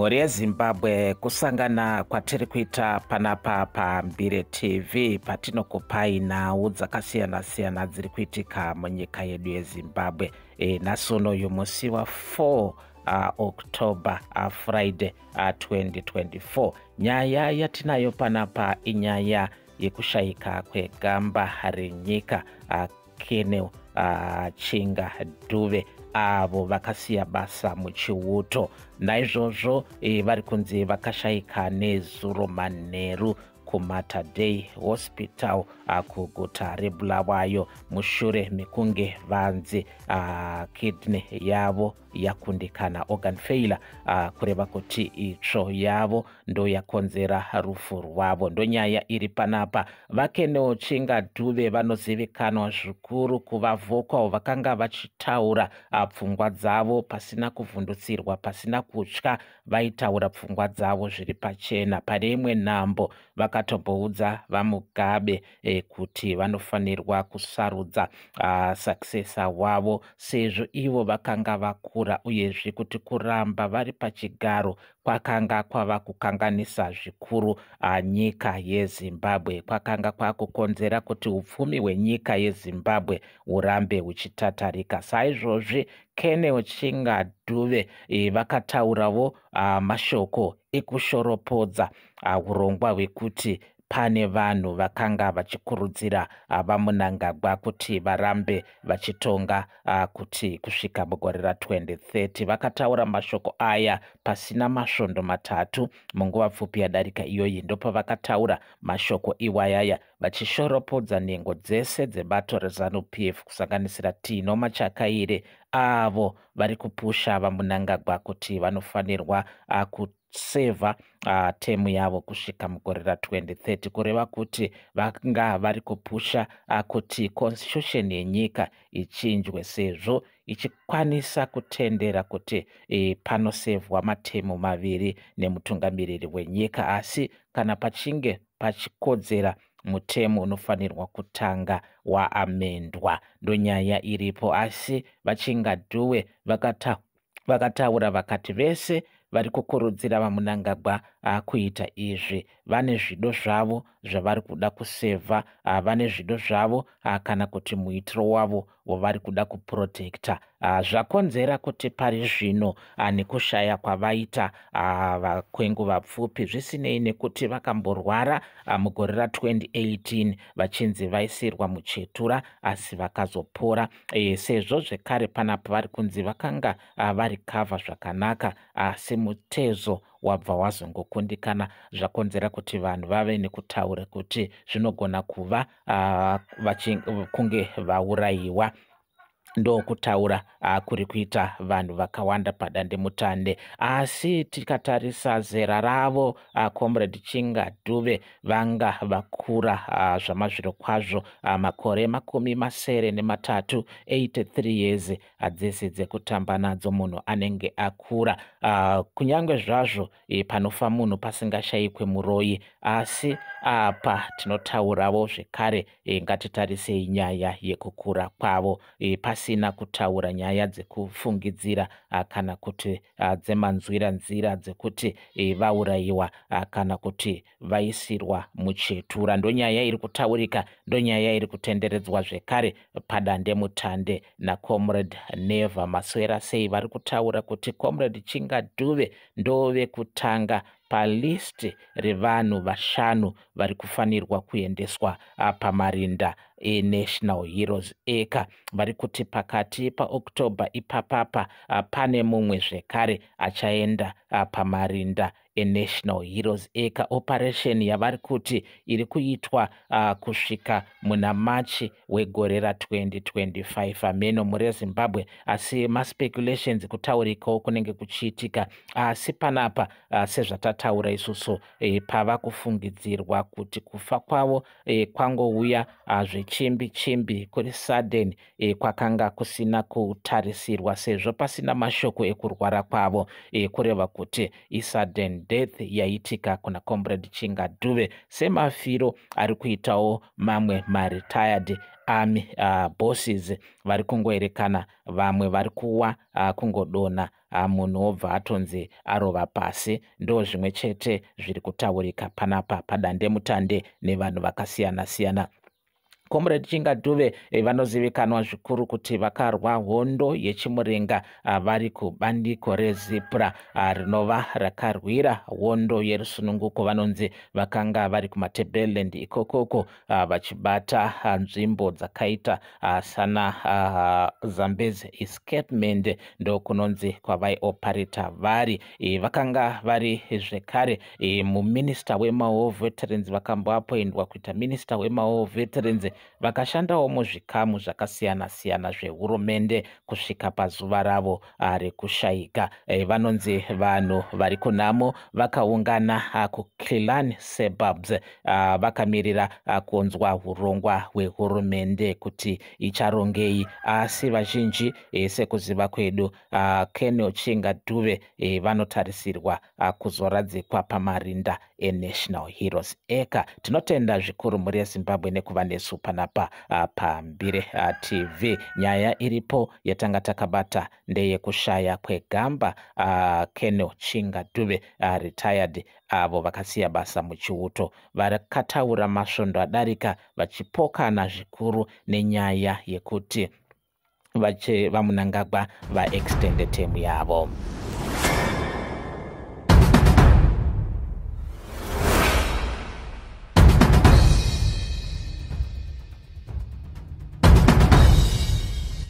mhuri yezimbabwe kusangana kwatiri kuita panapa pambire tv patinokupai nhau dzakasiyana-siyana dziri kuitika munyika yedu yezimbabwe. E, nhasi unoyu musi wa4 uh, october uh, friday uh, 2024 nyaya yatinayo panapa inyaya yekushayika kwegamba renyika uh, kenel uh, chinga dhuve avo vakasiya basa muchiuto. Naizvozvo e, vari kunzi vakashayika nezuro manheru kumater day hospital kuguta rebulawayo mushure mekunge vanzi uh, kidney yavo yakundikana organ failure uh, kureva kuti itsvo yavo ndo yakonzera rufu rwavo. Ndonyaya iri panapa. Vakenewo chinga dhuve vanozivikanwa zvikuru kuva vokwavo vakanga vachitaura pfungwa dzavo pasina kuvhundutsirwa pasina kutya. Vaitaura pfungwa dzavo zviri pachena. Pane imwe nhambo vakatomboudza vamugabe e, kuti vanofanirwa kusarudza uh, successa wavo. Sezvo ivo vakanga vakura uyezve kuti kuramba vari pachigaro kwakanga kwava kukanganisa zvikuru uh, nyika yezimbabwe. Kwakanga kwakukonzera kuti upfumi hwenyika yezimbabwe hurambe huchitatarika. Saizvozvi kenel chinga dhuve e, vakataurawo uh, mashoko ekushoropodza urongwa uh, hwekuti pane vanhu vakanga vachikurudzira vamunangagwa kuti varambe vachitonga kuti kusvika mugore ra2030 vakataura mashoko aya pasina masvondo matatu. Munguva pfupi yadarika iyoyi ndopavakataura mashoko iwayaya vachishoropodza nhengo dzese dzebato rezanup f kusanganisira tino machakaire avo vari kupusha vamunangagwa kuti vanofanirwa kusevha uh, temu yavo kusvika mugore ra2030 kureva kuti vanga vari kupusha uh, kuti constitution yenyika ichinjwe sezvo ichikwanisa kutendera kuti e, panosevhwa matemu maviri nemutungamiriri wenyika asi kana pachinge pachikodzera mutemo unofanirwa kutanga waamendwa ndonyaya iripo asi vachingadhuwe vakataura vakata vakati vese vari kukurudzira vamunangagwa kuita izvi. Vane zvido zvavo zvavari kuda kusevha vane zvido zvavo kana kuti muitiro wavo wavari kuda kuprotekta zvakonzera kuti pari zvino nekushaya kwavaita vakwengu vapfupi. Zvisinei nekuti vakamborwara mugore ra2018 vachinzi vaisirwa muchetura asi vakazopora. Sezvo zvekare panapo vari kunzi vakanga vari kavha zvakanaka asi mutezo wabva wazongokundikana zvakonzera kuti vanhu vave nekutaura kuti zvinogona kuva uh, kunge vaurayiwa ndokutaura uh, kuri kuita vanhu vakawanda padandemutande asi tikatarisa zera ravo uh, comrade chinga dhuve vanga vakura uh, zvamazviro kwazvo uh, makore makumi masere nematatu 83 years hadzisi dzekutamba nadzo munhu anenge akura. Uh, kunyange zvazvo e, panofa munhu pasingashayikwe muroyi asi apa tinotaurawo zvekare e, ngatitarisei nyaya yekukura kwavo. E, pasina kutaura nyaya dzekufungidzira kana kuti dzemanzwira nzira dzekuti e, vaurayiwa kana kuti vaisirwa muchetura. Ndonyaya iri kutaurika ndonyaya iri kutenderedzwa zvekare padandemutande nacomrade neva maswera sei. Vari kutaura kuti comrade chingadhuve ndovekutanga palisti revanhu vashanu vari kufanirwa kuendeswa pamarinda enational heroes eka vari kuti pakati paoctober ipapapa pane mumwe zvekare achaenda pamarinda enational heroes eka operation yavari kuti iri kuitwa uh, kusvika muna machi wegore ra2025 ameno muri ezimbabwe asi maspeculations kutaurikawo kunenge kuchiitika asi panapa uh, sezvatataura isusu e, pava kufungidzirwa kuti kufa kwavo e, kwangouya uh, zvechimbi chimbi kuri sudden e, kwakanga kusina kutarisirwa sezvo pasina mashoko ekurwara kwavo e, kureva kuti isudden death yaitika kuna comrade chinga dhuve semafiro ari kuitawo mamwe maretired army uh, bosses vari kungoerekana vamwe vari kuwa uh, kungodonha munhu obva atonzi arova pasi. Ndo zvimwe chete zviri kutaurika panapa padandemutande nevanhu vakasiyana siyana comrade chingaduve eh, vanozivikanwa zvikuru kuti vakarwa hondo yechimuringa ah, vari kubandiko rezipra ah, rinova rakarwira hondo yerusununguko. Vanonzi vakanga vari kumatebreland ikokoko ah, vachibata nzvimbo dzakaita sana zambezi escapement ndokunonzi kwavaioparita vari e, vakanga vari zvekare e, muminista wemao veterans vakamboapoindwa kuita minista wemao veterans vakashandawo muzvikamu zvakasiyana siyana zvehurumende kusvika pazuva ravo rekushayika e, vanonzi vanhu vari kunhamo vakaungana kuclelan sebabs vakamirira kunzwa urongwa hwehurumende kuti icharongei. Asi vazhinji e, sekuziva kwedu kenel chinga dhuve e, vanotarisirwa kuzoradzikwa pamarinda enational heroes eka tinotenda zvikuru mhuri yezimbabwe nekuva nesu panapa pambire. Tv nyaya iripo yatanga takabata ndeyekushaya kwegamba kenel chinga dhuve retired avo vakasiya basa muchiuto. Vakataura masvondo adarika vachipokana zvikuru nenyaya yekuti vamunangagwa vaextende temu yavo